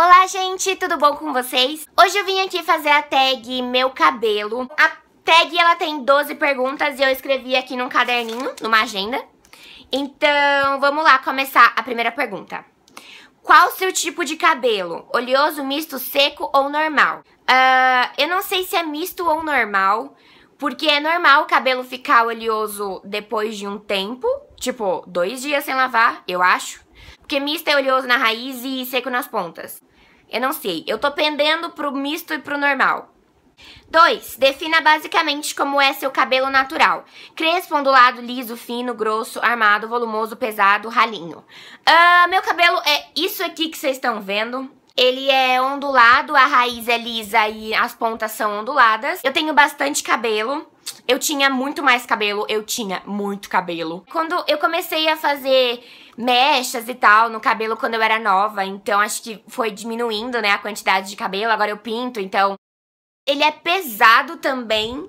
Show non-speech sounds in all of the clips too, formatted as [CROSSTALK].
Olá, gente, tudo bom com vocês? Hoje eu vim aqui fazer a tag Meu Cabelo. A tag, ela tem 12 perguntas e eu escrevi aqui num caderninho, numa agenda. Então, vamos lá começar a primeira pergunta. Qual o seu tipo de cabelo? Oleoso, misto, seco ou normal? Uh, eu não sei se é misto ou normal, porque é normal o cabelo ficar oleoso depois de um tempo, tipo, dois dias sem lavar, eu acho. Porque misto é oleoso na raiz e seco nas pontas. Eu não sei. Eu tô pendendo pro misto e pro normal. 2. Defina basicamente como é seu cabelo natural. Crespo, ondulado, liso, fino, grosso, armado, volumoso, pesado, ralinho. Uh, meu cabelo é isso aqui que vocês estão vendo. Ele é ondulado, a raiz é lisa e as pontas são onduladas. Eu tenho bastante cabelo. Eu tinha muito mais cabelo, eu tinha muito cabelo. Quando eu comecei a fazer mechas e tal no cabelo quando eu era nova, então acho que foi diminuindo, né, a quantidade de cabelo. Agora eu pinto, então ele é pesado também.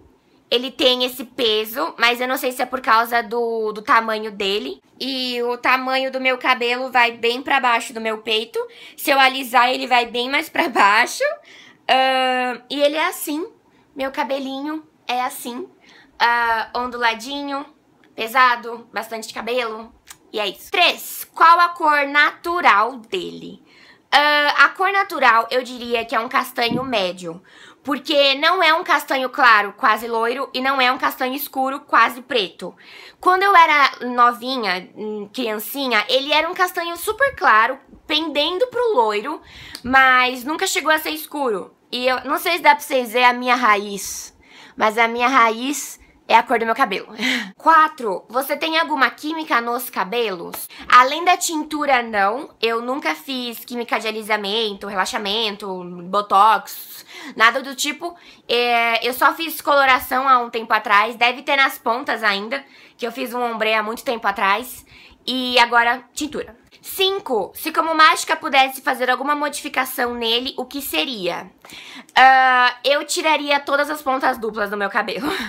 Ele tem esse peso, mas eu não sei se é por causa do, do tamanho dele. E o tamanho do meu cabelo vai bem pra baixo do meu peito. Se eu alisar, ele vai bem mais pra baixo. Uh, e ele é assim. Meu cabelinho é assim. Uh, onduladinho, pesado, bastante cabelo. E é isso. 3. Qual a cor natural dele? Uh, a cor natural, eu diria que é um castanho médio. Porque não é um castanho claro, quase loiro, e não é um castanho escuro, quase preto. Quando eu era novinha, hum, criancinha, ele era um castanho super claro, pendendo pro loiro, mas nunca chegou a ser escuro. E eu não sei se dá pra vocês ver a minha raiz, mas a minha raiz é a cor do meu cabelo. [LAUGHS] 4. Você tem alguma química nos cabelos? Além da tintura, não. Eu nunca fiz química de alisamento, relaxamento, botox, nada do tipo. É, eu só fiz coloração há um tempo atrás. Deve ter nas pontas ainda, que eu fiz um ombre há muito tempo atrás. E agora, tintura. 5. Se como mágica pudesse fazer alguma modificação nele, o que seria? Uh, eu tiraria todas as pontas duplas do meu cabelo. [LAUGHS]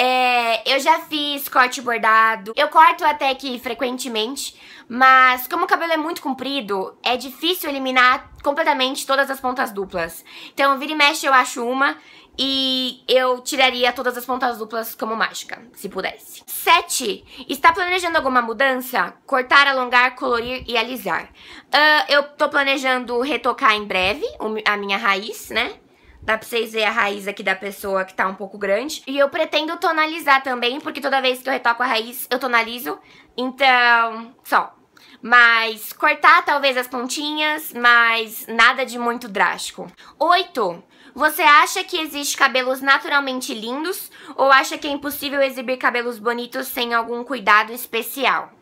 É, eu já fiz corte bordado. Eu corto até que frequentemente, mas como o cabelo é muito comprido, é difícil eliminar completamente todas as pontas duplas. Então, vira e mexe eu acho uma e eu tiraria todas as pontas duplas como mágica, se pudesse. 7. Está planejando alguma mudança? Cortar, alongar, colorir e alisar. Uh, eu tô planejando retocar em breve a minha raiz, né? Dá pra vocês verem a raiz aqui da pessoa que tá um pouco grande. E eu pretendo tonalizar também, porque toda vez que eu retoco a raiz, eu tonalizo. Então, só. Mas cortar talvez as pontinhas, mas nada de muito drástico. Oito. Você acha que existe cabelos naturalmente lindos ou acha que é impossível exibir cabelos bonitos sem algum cuidado especial?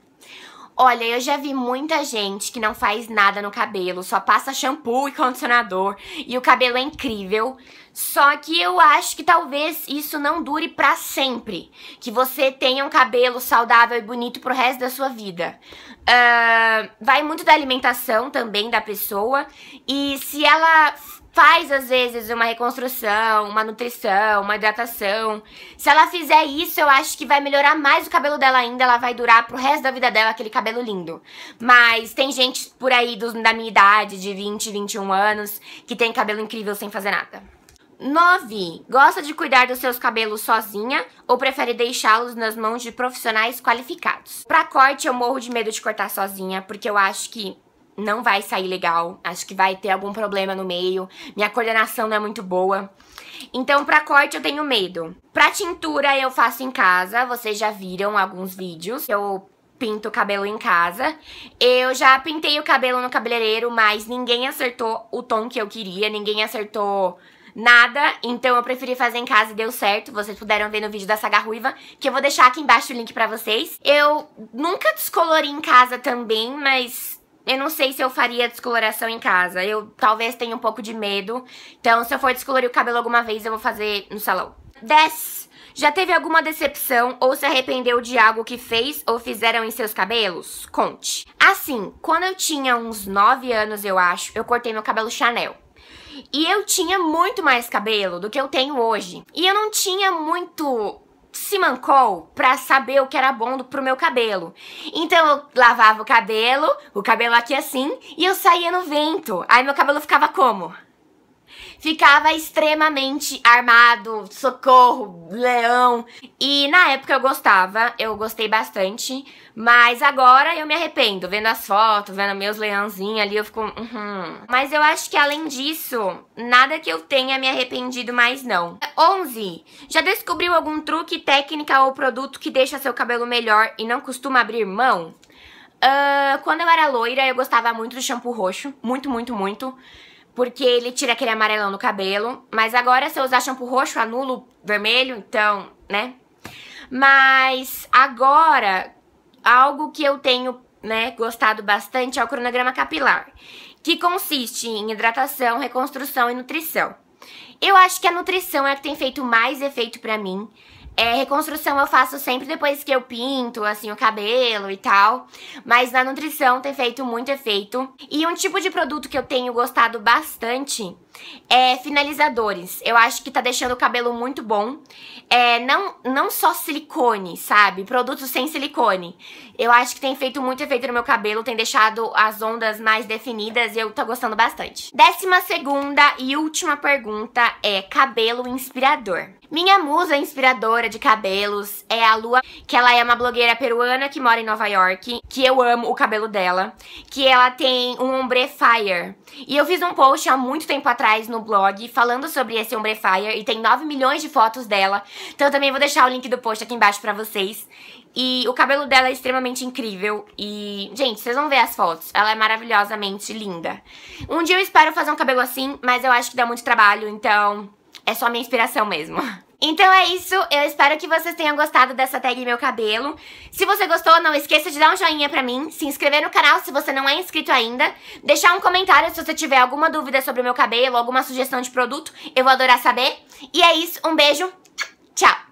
Olha, eu já vi muita gente que não faz nada no cabelo, só passa shampoo e condicionador e o cabelo é incrível. Só que eu acho que talvez isso não dure para sempre. Que você tenha um cabelo saudável e bonito pro resto da sua vida. Uh, vai muito da alimentação também da pessoa. E se ela faz às vezes uma reconstrução, uma nutrição, uma hidratação. Se ela fizer isso, eu acho que vai melhorar mais o cabelo dela ainda, ela vai durar pro resto da vida dela aquele cabelo lindo. Mas tem gente por aí dos, da minha idade, de 20, 21 anos, que tem cabelo incrível sem fazer nada. 9. Gosta de cuidar dos seus cabelos sozinha ou prefere deixá-los nas mãos de profissionais qualificados? Pra corte, eu morro de medo de cortar sozinha, porque eu acho que não vai sair legal. Acho que vai ter algum problema no meio. Minha coordenação não é muito boa. Então, pra corte eu tenho medo. Pra tintura eu faço em casa. Vocês já viram alguns vídeos. Eu pinto o cabelo em casa. Eu já pintei o cabelo no cabeleireiro, mas ninguém acertou o tom que eu queria. Ninguém acertou nada, então eu preferi fazer em casa e deu certo. Vocês puderam ver no vídeo da Saga Ruiva, que eu vou deixar aqui embaixo o link pra vocês. Eu nunca descolori em casa também, mas eu não sei se eu faria descoloração em casa. Eu talvez tenha um pouco de medo. Então, se eu for descolorir o cabelo alguma vez, eu vou fazer no salão. 10. Já teve alguma decepção ou se arrependeu de algo que fez ou fizeram em seus cabelos? Conte. Assim, quando eu tinha uns 9 anos, eu acho, eu cortei meu cabelo Chanel. E eu tinha muito mais cabelo do que eu tenho hoje. E eu não tinha muito se mancou pra saber o que era bom pro meu cabelo. Então eu lavava o cabelo, o cabelo aqui assim, e eu saía no vento. Aí meu cabelo ficava como? Ficava extremamente armado, socorro, leão. E na época eu gostava, eu gostei bastante, mas agora eu me arrependo, vendo as fotos, vendo meus leãozinhos ali, eu fico, uhum. Mas eu acho que além disso, nada que eu tenha me arrependido mais não. 11. Já descobriu algum truque, técnica ou produto que deixa seu cabelo melhor e não costuma abrir mão? Uh, quando eu era loira, eu gostava muito do shampoo roxo. Muito, muito, muito porque ele tira aquele amarelão no cabelo. Mas agora, se eu usar shampoo roxo, anulo vermelho, então, né? Mas agora, algo que eu tenho, né, gostado bastante é o cronograma capilar, que consiste em hidratação, reconstrução e nutrição. Eu acho que a nutrição é a que tem feito mais efeito pra mim. É, reconstrução eu faço sempre depois que eu pinto, assim, o cabelo e tal. Mas na nutrição tem feito muito efeito. E um tipo de produto que eu tenho gostado bastante é finalizadores. Eu acho que tá deixando o cabelo muito bom. É, não, não só silicone, sabe? Produtos sem silicone. Eu acho que tem feito muito efeito no meu cabelo, tem deixado as ondas mais definidas e eu tô gostando bastante. Décima segunda e última pergunta é cabelo inspirador. Minha musa inspiradora de cabelos é a Lua, que ela é uma blogueira peruana que mora em Nova York, que eu amo o cabelo dela, que ela tem um ombre fire. E eu fiz um post há muito tempo no blog falando sobre esse ombre fire e tem 9 milhões de fotos dela. Então eu também vou deixar o link do post aqui embaixo pra vocês. E o cabelo dela é extremamente incrível e, gente, vocês vão ver as fotos. Ela é maravilhosamente linda. Um dia eu espero fazer um cabelo assim, mas eu acho que dá muito trabalho, então é só minha inspiração mesmo. [LAUGHS] Então é isso, eu espero que vocês tenham gostado dessa tag meu cabelo. Se você gostou, não esqueça de dar um joinha pra mim, se inscrever no canal se você não é inscrito ainda, deixar um comentário se você tiver alguma dúvida sobre o meu cabelo, alguma sugestão de produto, eu vou adorar saber. E é isso, um beijo, tchau!